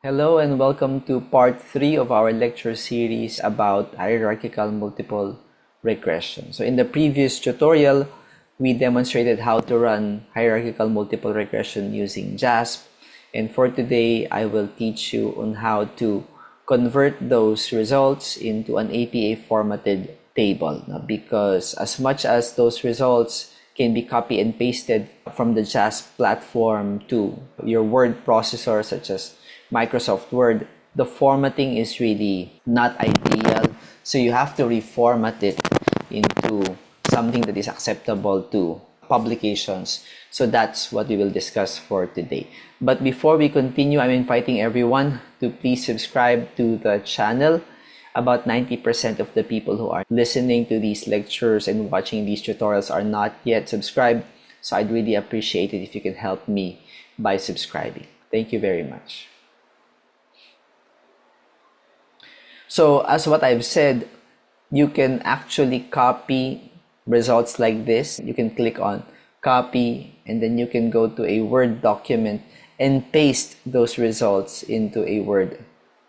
Hello and welcome to part 3 of our lecture series about hierarchical multiple regression. So in the previous tutorial, we demonstrated how to run hierarchical multiple regression using JASP. And for today, I will teach you on how to convert those results into an APA formatted table. Because as much as those results can be copy and pasted from the JASP platform to your word processor such as Microsoft Word, the formatting is really not ideal. So you have to reformat it into something that is acceptable to publications. So that's what we will discuss for today. But before we continue, I'm inviting everyone to please subscribe to the channel. About 90% of the people who are listening to these lectures and watching these tutorials are not yet subscribed. So I'd really appreciate it if you can help me by subscribing. Thank you very much. So as what I've said, you can actually copy results like this. You can click on copy and then you can go to a Word document and paste those results into a Word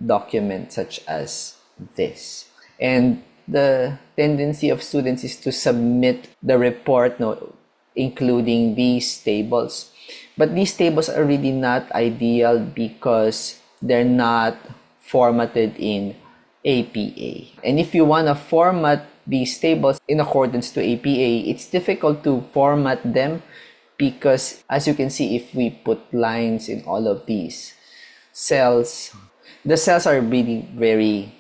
document such as this. And the tendency of students is to submit the report no, including these tables. But these tables are really not ideal because they're not formatted in APA. And if you want to format these tables in accordance to APA, it's difficult to format them because as you can see, if we put lines in all of these cells, the cells are really very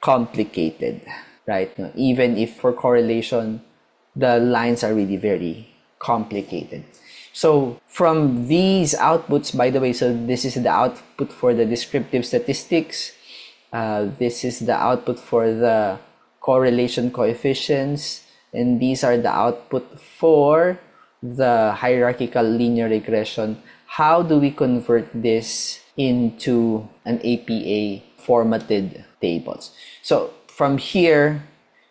complicated, right? Even if for correlation, the lines are really very complicated. So from these outputs, by the way, so this is the output for the descriptive statistics. Uh, this is the output for the correlation coefficients and these are the output for the hierarchical linear regression. How do we convert this into an APA formatted tables? So from here,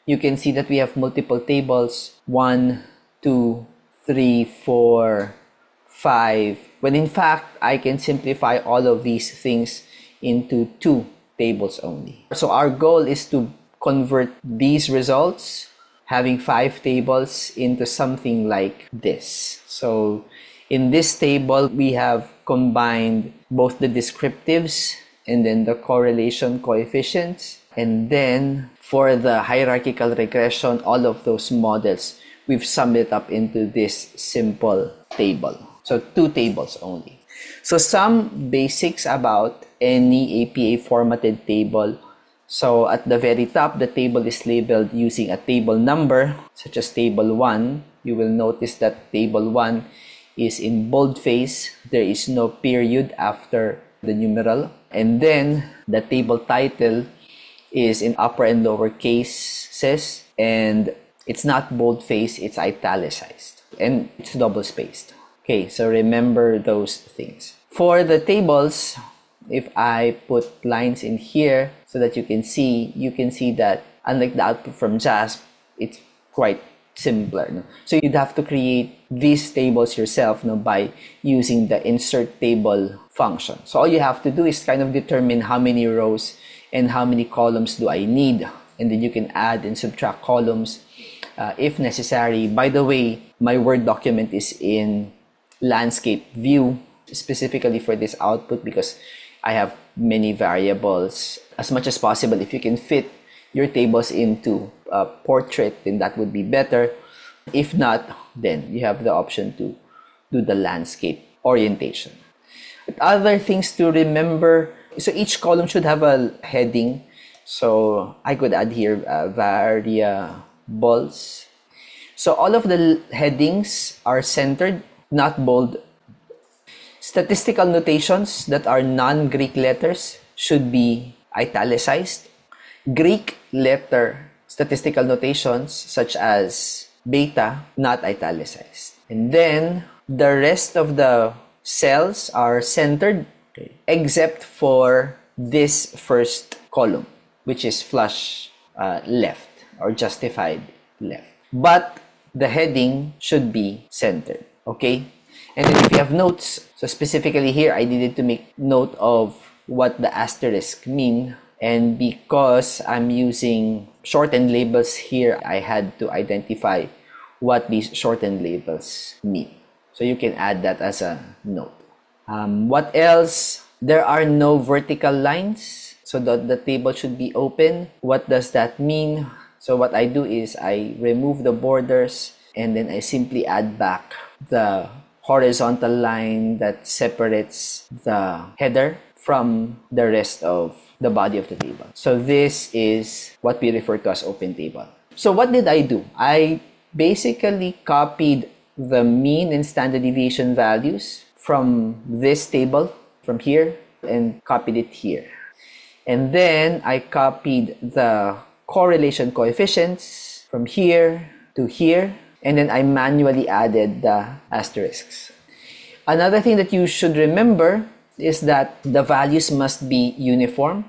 you can see that we have multiple tables, one, two, three, four, five. When in fact, I can simplify all of these things into two tables only. So our goal is to convert these results, having five tables, into something like this. So in this table, we have combined both the descriptives and then the correlation coefficients. And then for the hierarchical regression, all of those models, we've summed it up into this simple table. So two tables only. So some basics about any APA formatted table. So at the very top, the table is labeled using a table number, such as table 1. You will notice that table 1 is in boldface. There is no period after the numeral. And then the table title is in upper and lower cases and it's not boldface, it's italicized and it's double spaced. Okay, so remember those things. For the tables, if I put lines in here so that you can see, you can see that unlike the output from JASP, it's quite simpler. No? So you'd have to create these tables yourself no, by using the insert table function. So all you have to do is kind of determine how many rows and how many columns do I need. And then you can add and subtract columns uh, if necessary. By the way, my Word document is in landscape view specifically for this output because I have many variables. As much as possible, if you can fit your tables into a portrait, then that would be better. If not, then you have the option to do the landscape orientation. But other things to remember, so each column should have a heading. So I could add here uh, variables. So all of the headings are centered, not bold, Statistical notations that are non-Greek letters should be italicized. Greek letter statistical notations such as beta, not italicized. And then the rest of the cells are centered except for this first column, which is flush uh, left or justified left. But the heading should be centered. Okay? And then if you have notes, so specifically here, I needed to make note of what the asterisk mean. And because I'm using shortened labels here, I had to identify what these shortened labels mean. So you can add that as a note. Um, what else? There are no vertical lines, so that the table should be open. What does that mean? So what I do is I remove the borders and then I simply add back the horizontal line that separates the header from the rest of the body of the table. So this is what we refer to as open table. So what did I do? I basically copied the mean and standard deviation values from this table from here and copied it here. And then I copied the correlation coefficients from here to here and then I manually added the asterisks. Another thing that you should remember is that the values must be uniform.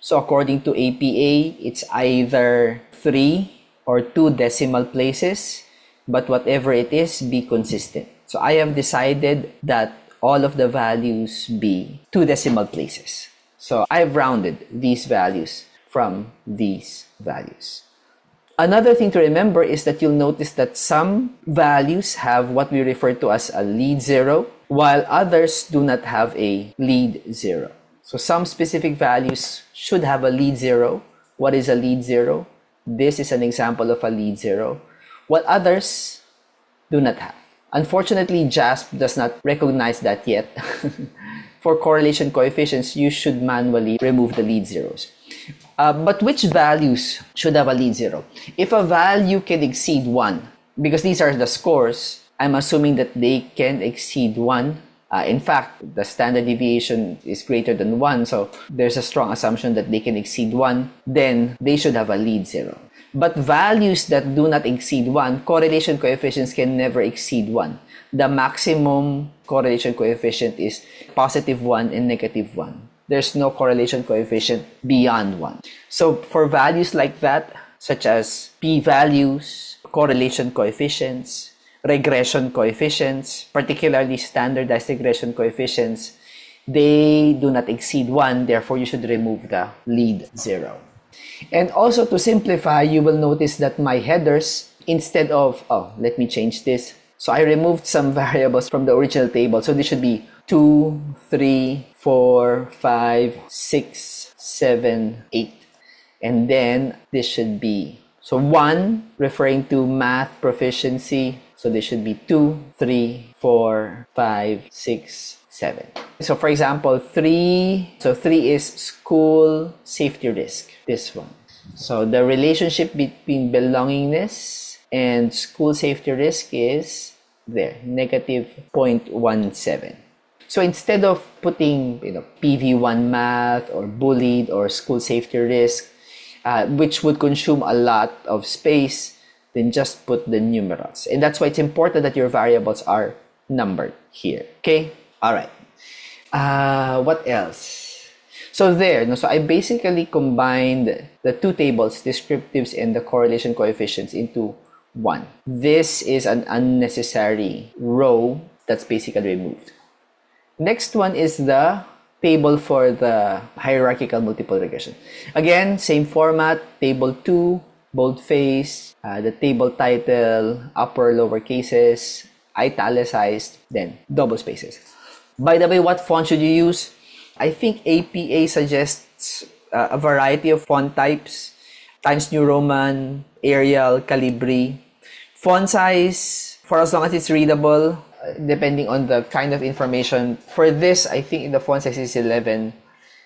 So according to APA, it's either 3 or 2 decimal places, but whatever it is, be consistent. So I have decided that all of the values be 2 decimal places. So I've rounded these values from these values. Another thing to remember is that you'll notice that some values have what we refer to as a lead zero, while others do not have a lead zero. So some specific values should have a lead zero. What is a lead zero? This is an example of a lead zero, while others do not have. Unfortunately, JASP does not recognize that yet. For correlation coefficients, you should manually remove the lead zeros. Uh, but which values should have a lead zero? If a value can exceed 1, because these are the scores, I'm assuming that they can exceed 1. Uh, in fact, the standard deviation is greater than 1, so there's a strong assumption that they can exceed 1, then they should have a lead zero. But values that do not exceed 1, correlation coefficients can never exceed 1. The maximum correlation coefficient is positive 1 and negative 1 there's no correlation coefficient beyond 1. So for values like that, such as p-values, correlation coefficients, regression coefficients, particularly standardized regression coefficients, they do not exceed 1, therefore you should remove the lead 0. And also to simplify, you will notice that my headers, instead of, oh, let me change this. So I removed some variables from the original table. So this should be 2, 3, 4, 5, 6, 7, 8. And then this should be, so 1 referring to math proficiency. So this should be 2, 3, 4, 5, 6, 7. So for example, 3, so 3 is school safety risk, this one. So the relationship between belongingness and school safety risk is there, negative 0.17. So instead of putting you know PV1 math or bullied or school safety risk, uh, which would consume a lot of space, then just put the numerals. And that's why it's important that your variables are numbered here. Okay? All right. Uh, what else? So there, no, so I basically combined the two tables, descriptives and the correlation coefficients into one. This is an unnecessary row that's basically removed. Next one is the table for the hierarchical multiple regression. Again, same format, table 2, boldface, uh, the table title, upper, lower cases, italicized, then double spaces. By the way, what font should you use? I think APA suggests uh, a variety of font types, Times New Roman, Arial, Calibri. Font size, for as long as it's readable, depending on the kind of information. For this, I think the font size is 11.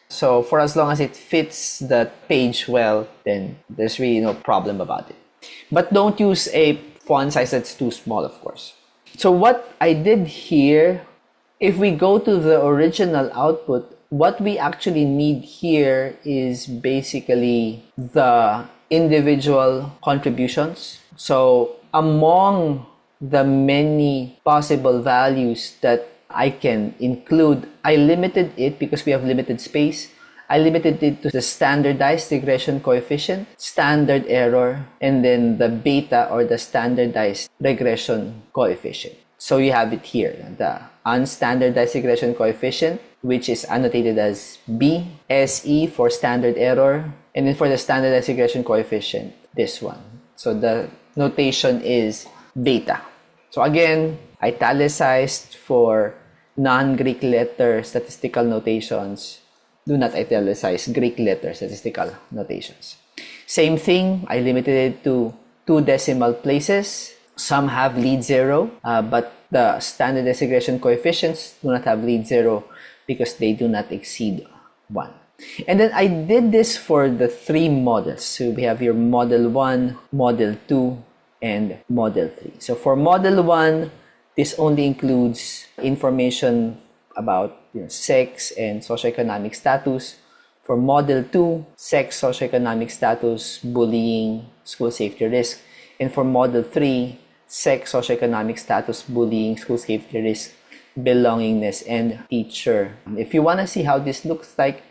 So for as long as it fits the page well, then there's really no problem about it. But don't use a font size that's too small, of course. So what I did here, if we go to the original output, what we actually need here is basically the individual contributions. So among the many possible values that I can include. I limited it because we have limited space. I limited it to the standardized regression coefficient, standard error, and then the beta or the standardized regression coefficient. So you have it here, the unstandardized regression coefficient, which is annotated as B, SE for standard error, and then for the standardized regression coefficient, this one. So the notation is beta. So again, italicized for non-Greek letter statistical notations. Do not italicize Greek letter statistical notations. Same thing, I limited it to two decimal places. Some have lead zero, uh, but the standard regression coefficients do not have lead zero because they do not exceed 1. And then I did this for the three models. So we have your model 1, model 2, and model 3. So for model 1, this only includes information about you know, sex and socioeconomic status. For model 2, sex, socioeconomic status, bullying, school safety risk. And for model 3, sex, socioeconomic status, bullying, school safety risk, belongingness, and teacher. If you want to see how this looks like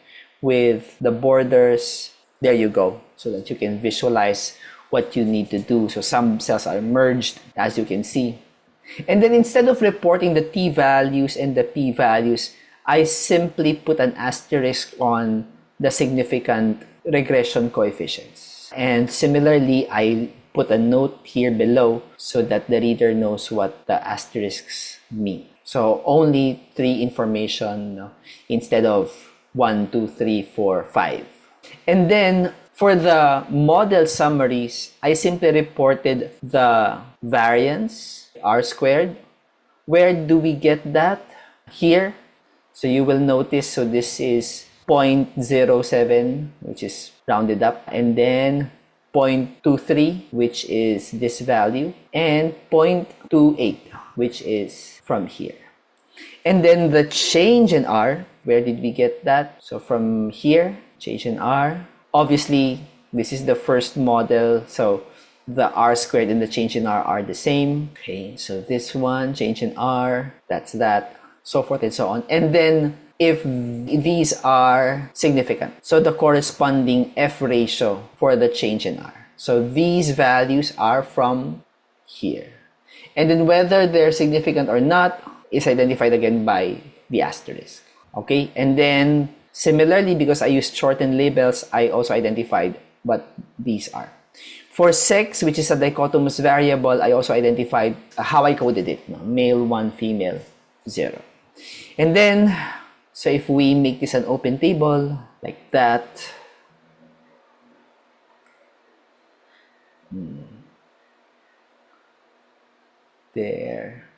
with the borders, there you go, so that you can visualize what you need to do. So some cells are merged, as you can see. And then instead of reporting the t values and the p values, I simply put an asterisk on the significant regression coefficients. And similarly, I put a note here below so that the reader knows what the asterisks mean. So only three information instead of one, two, three, four, five. And then for the model summaries, I simply reported the variance, r squared. Where do we get that? Here. So you will notice, so this is 0.07, which is rounded up. And then 0.23, which is this value. And 0.28, which is from here. And then the change in R, where did we get that? So from here, change in R. Obviously, this is the first model. So the R squared and the change in R are the same. Okay, so this one, change in R, that's that, so forth and so on. And then if these are significant, so the corresponding F ratio for the change in R. So these values are from here. And then whether they're significant or not is identified again by the asterisk. Okay, and then similarly, because I used shortened labels, I also identified what these are. For sex, which is a dichotomous variable, I also identified how I coded it. No? Male 1, female 0. And then, so if we make this an open table, like that, hmm, there,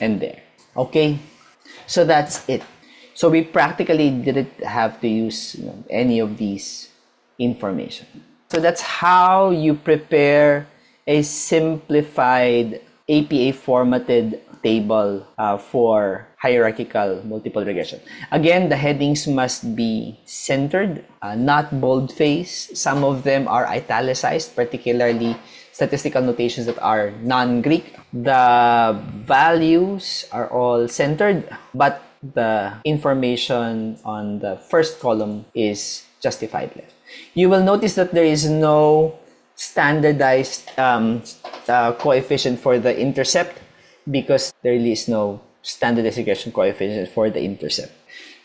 and there. Okay, so that's it. So we practically didn't have to use you know, any of these information. So that's how you prepare a simplified APA formatted table uh, for hierarchical multiple regression. Again, the headings must be centered, uh, not boldface. Some of them are italicized, particularly statistical notations that are non-Greek. The values are all centered, but the information on the first column is justified left. You will notice that there is no standardized um, uh, coefficient for the intercept because there really is no standardized regression coefficient for the intercept.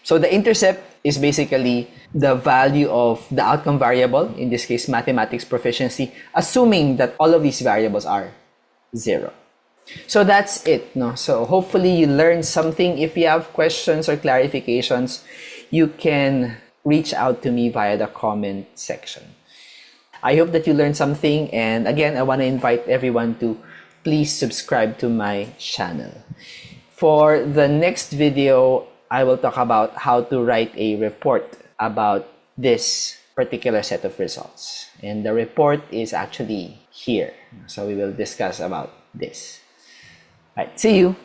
So the intercept is basically the value of the outcome variable, in this case mathematics proficiency, assuming that all of these variables are zero. So that's it. No? So hopefully you learned something. If you have questions or clarifications, you can reach out to me via the comment section. I hope that you learned something. And again, I want to invite everyone to please subscribe to my channel. For the next video, I will talk about how to write a report about this particular set of results. And the report is actually here. So we will discuss about this. All right, see you.